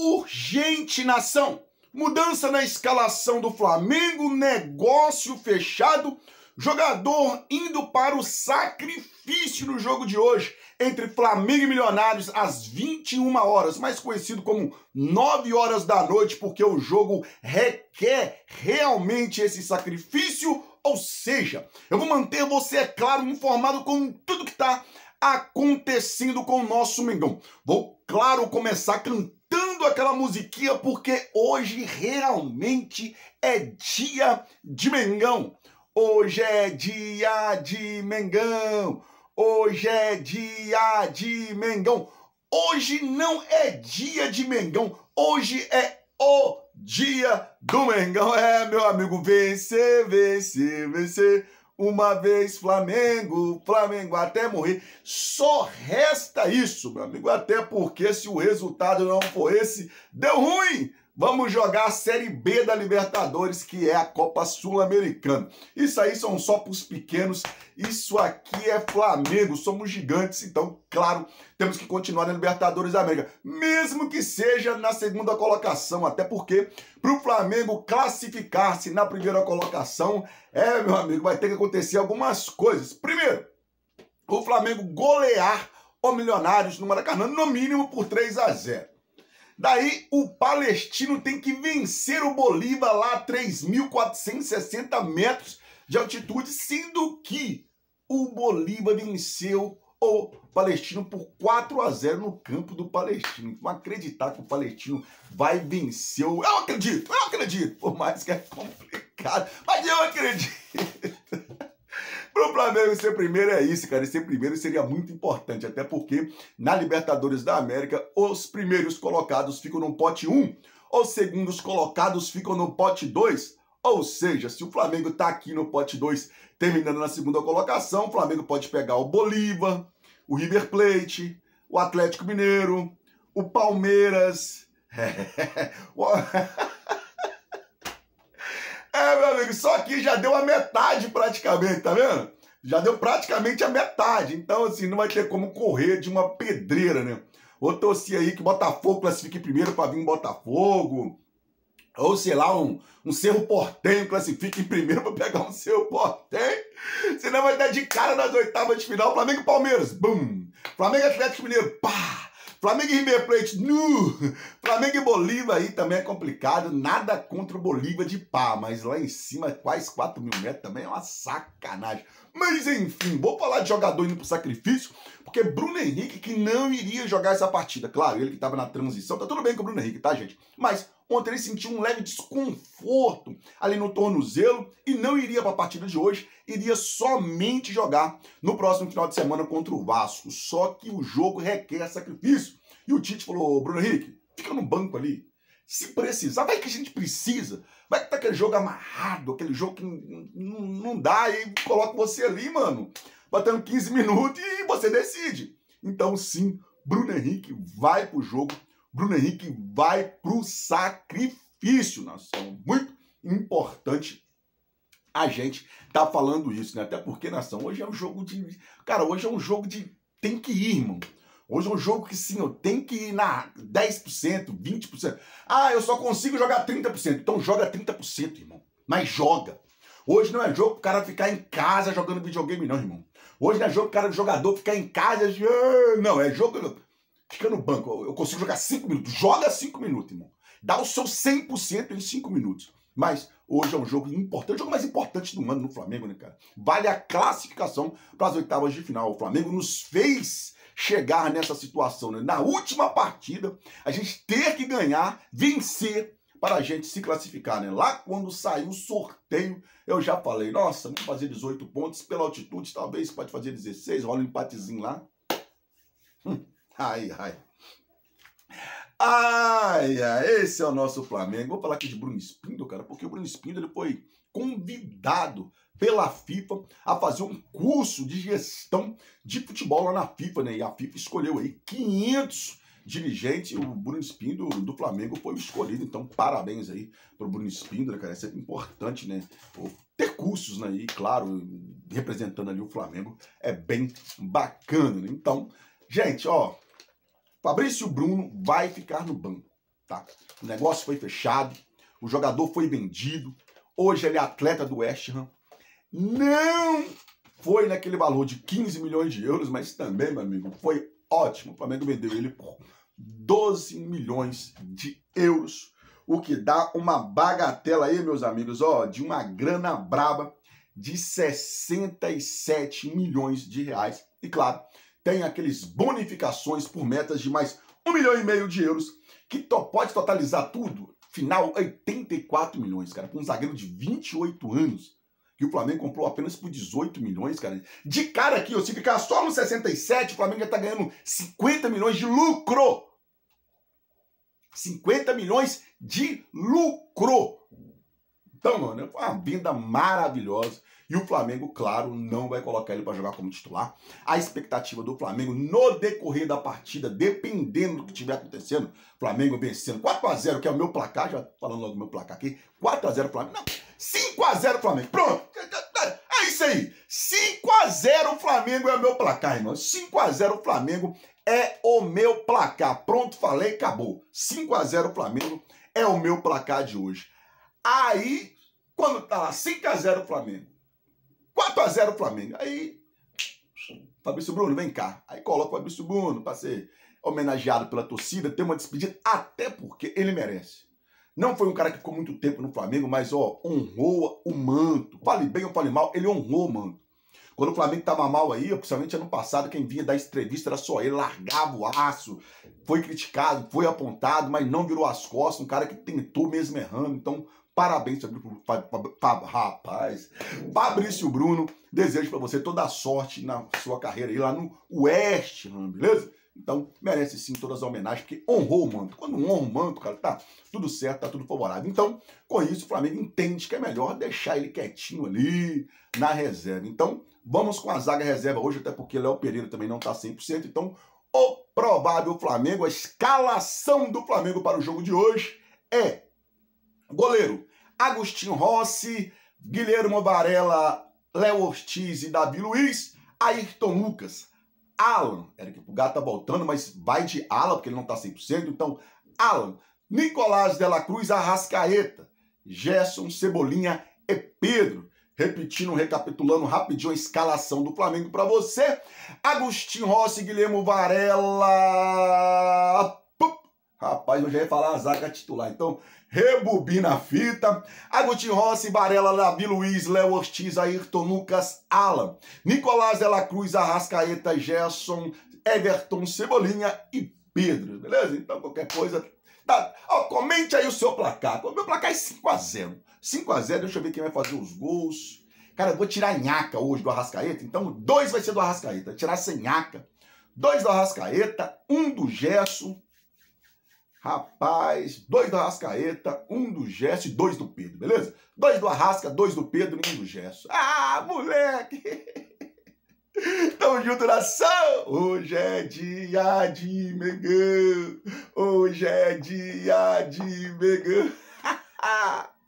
urgente nação. Mudança na escalação do Flamengo, negócio fechado, jogador indo para o sacrifício no jogo de hoje entre Flamengo e Milionários às 21 horas, mais conhecido como 9 horas da noite, porque o jogo requer realmente esse sacrifício, ou seja, eu vou manter você, é claro, informado com tudo que está acontecendo com o nosso Mengão. Vou, claro, começar cantando aquela musiquinha porque hoje realmente é dia de Mengão. Hoje é dia de Mengão. Hoje é dia de Mengão. Hoje não é dia de Mengão. Hoje é o dia do Mengão. É, meu amigo, vencer, vencer, vencer. Uma vez Flamengo, Flamengo até morrer. Só resta isso, meu amigo. Até porque se o resultado não for esse, deu ruim. Vamos jogar a Série B da Libertadores, que é a Copa Sul-Americana. Isso aí são só para os pequenos. Isso aqui é Flamengo. Somos gigantes, então, claro, temos que continuar na Libertadores da América, mesmo que seja na segunda colocação, até porque para o Flamengo classificar-se na primeira colocação, é, meu amigo, vai ter que acontecer algumas coisas. Primeiro, o Flamengo golear o Milionários no Maracanã, no mínimo por 3 a 0. Daí o palestino tem que vencer o Bolívar lá a 3.460 metros de altitude, sendo que o Bolívar venceu o Palestino por 4 a 0 no campo do Palestino. Então acreditar que o Palestino vai vencer. Eu acredito, eu acredito, por mais que é complicado, mas eu acredito. Pro Flamengo ser primeiro é isso, cara. ser primeiro seria muito importante, até porque na Libertadores da América, os primeiros colocados ficam no pote 1, os segundos colocados ficam no pote 2. Ou seja, se o Flamengo tá aqui no pote 2, terminando na segunda colocação, o Flamengo pode pegar o Bolívar, o River Plate, o Atlético Mineiro, o Palmeiras. É, meu amigo, só que já deu a metade praticamente, tá vendo? Já deu praticamente a metade. Então, assim, não vai ter como correr de uma pedreira, né? Ou torcer aí que Botafogo classifique primeiro para vir Botafogo. Ou, sei lá, um, um Cerro Portenho classifique em primeiro para pegar um Cerro Portenho. Senão vai dar de cara nas oitavas de final. Flamengo e Palmeiras, bum. Flamengo e Atlético Mineiro, pá. Flamengo e River Plate, nu! Flamengo e Bolívar aí também é complicado. Nada contra o Bolívar de pá, mas lá em cima, quase 4 mil metros também é uma sacanagem. Mas enfim, vou falar de jogador indo pro sacrifício, porque Bruno Henrique que não iria jogar essa partida. Claro, ele que estava na transição, tá tudo bem com o Bruno Henrique, tá, gente? Mas ontem ele sentiu um leve desconforto ali no tornozelo e não iria para a partida de hoje, iria somente jogar no próximo final de semana contra o Vasco. Só que o jogo requer sacrifício. E o Tite falou: Bruno Henrique, fica no banco ali. Se precisar, vai que a gente precisa. Vai que tá aquele jogo amarrado, aquele jogo que não, não dá, e coloca você ali, mano, batendo 15 minutos e você decide. Então, sim, Bruno Henrique vai pro jogo Bruno Henrique vai pro sacrifício, nação. Muito importante a gente tá falando isso, né? Até porque, nação, hoje é um jogo de. Cara, hoje é um jogo de. Tem que ir, irmão. Hoje é um jogo que sim, eu tenho que ir na 10%, 20%. Ah, eu só consigo jogar 30%. Então joga 30%, irmão. Mas joga. Hoje não é jogo pro cara ficar em casa jogando videogame, não, irmão. Hoje não é jogo pro cara, jogador ficar em casa. Não, é jogo. Fica no banco. Eu consigo jogar 5 minutos. Joga 5 minutos, irmão. Dá o seu 100% em 5 minutos. Mas hoje é um jogo importante, o jogo mais importante do ano no Flamengo, né, cara? Vale a classificação para as oitavas de final. O Flamengo nos fez chegar nessa situação, né? Na última partida, a gente ter que ganhar, vencer para a gente se classificar, né? Lá quando saiu o sorteio, eu já falei, nossa, vamos fazer 18 pontos pela altitude, talvez pode fazer 16, rola um empatezinho lá. Hum. Ai, ai. Ai, ai, esse é o nosso Flamengo. Vou falar aqui de Bruno Espindo, cara, porque o Bruno Espindo ele foi convidado pela FIFA a fazer um curso de gestão de futebol lá na FIFA, né? E a FIFA escolheu aí 500 dirigentes. O Bruno Espindo do Flamengo foi escolhido. Então, parabéns aí pro Bruno Espindo, né, cara? É sempre importante, né? Ter cursos, né? E, claro, representando ali o Flamengo é bem bacana, né? Então, gente, ó, Fabrício Bruno vai ficar no banco. tá? O negócio foi fechado, o jogador foi vendido, hoje ele é atleta do West Ham. Não foi naquele valor de 15 milhões de euros, mas também, meu amigo, foi ótimo. O Flamengo vendeu ele por 12 milhões de euros, o que dá uma bagatela aí, meus amigos, ó, de uma grana braba de 67 milhões de reais. E claro, tem aqueles bonificações por metas de mais um milhão e meio de euros, que to pode totalizar tudo, final 84 milhões, cara, com um zagueiro de 28 anos que o Flamengo comprou apenas por 18 milhões, cara. De cara aqui, se ficar só no 67, o Flamengo já tá ganhando 50 milhões de lucro. 50 milhões de lucro. Então, mano, foi uma venda maravilhosa. E o Flamengo, claro, não vai colocar ele para jogar como titular. A expectativa do Flamengo no decorrer da partida, dependendo do que estiver acontecendo, Flamengo vencendo 4 a 0 que é o meu placar, já falando logo meu placar aqui, 4 a 0 Flamengo. Não, 5 a 0 Flamengo. Pronto. É isso aí. 5 a 0 Flamengo é o meu placar, irmão. 5 a 0 Flamengo é o meu placar. Pronto, falei, acabou. 5 a 0 Flamengo é o meu placar de hoje. Aí, quando tá lá 5 a 0 Flamengo, 4 a 0 Flamengo, aí Fabrício Bruno, vem cá. Aí coloca o Fabrício Bruno para ser homenageado pela torcida, ter uma despedida, até porque ele merece. Não foi um cara que ficou muito tempo no Flamengo, mas ó, honrou o manto. Fale bem ou fale mal, ele honrou o manto. Quando o Flamengo tava mal aí, principalmente ano passado, quem vinha dar entrevista era só ele, largava o aço, foi criticado, foi apontado, mas não virou as costas, um cara que tentou mesmo errando. Então, parabéns, rapaz. Fabrício Bruno, desejo para você toda a sorte na sua carreira aí lá no Ham, beleza? Então, merece sim todas as homenagens, porque honrou o manto. Quando honra o manto, cara, tá tudo certo, tá tudo favorável. Então, com isso, o Flamengo entende que é melhor deixar ele quietinho ali na reserva. Então, vamos com a zaga reserva hoje, até porque Léo Pereira também não tá 100%. Então, o provável Flamengo, a escalação do Flamengo para o jogo de hoje é goleiro Agostinho Rossi, Guilherme Varela, Léo Ortiz e Davi Luiz, Ayrton Lucas, Alan, Eric Pulgar tá voltando, mas vai de Alan, porque ele não tá 100%, então Alan, Nicolás Dela Cruz, Arrascaeta, Gerson, Cebolinha e Pedro. Repetindo, recapitulando rapidinho a escalação do Flamengo para você. Agostinho Rossi, Guilherme Varela. Rapaz, eu já ia falar a zaga titular. Então, rebobina a fita. Agostinho Rossi, Varela, Davi Luiz, Léo Ortiz, Ayrton Lucas, Alan, Nicolás Dela Cruz, Arrascaeta, Gerson, Everton, Cebolinha e Pedro, beleza? Então qualquer coisa. Tá. Ó, comente aí o seu placar. O meu placar é 5x0. 5x0, deixa eu ver quem vai fazer os gols. Cara, eu vou tirar nhaca hoje do Arrascaeta, então dois vai ser do Arrascaeta. Tirar sem nhaca. Dois do Arrascaeta, um do Gerson, Rapaz, dois do Arrascaeta, um do Gesso e dois do Pedro, beleza? Dois do Arrasca, dois do Pedro e um do Gesso. Ah, moleque! Tamo junto, nação! Hoje é dia de Megão! Hoje é dia de Megão!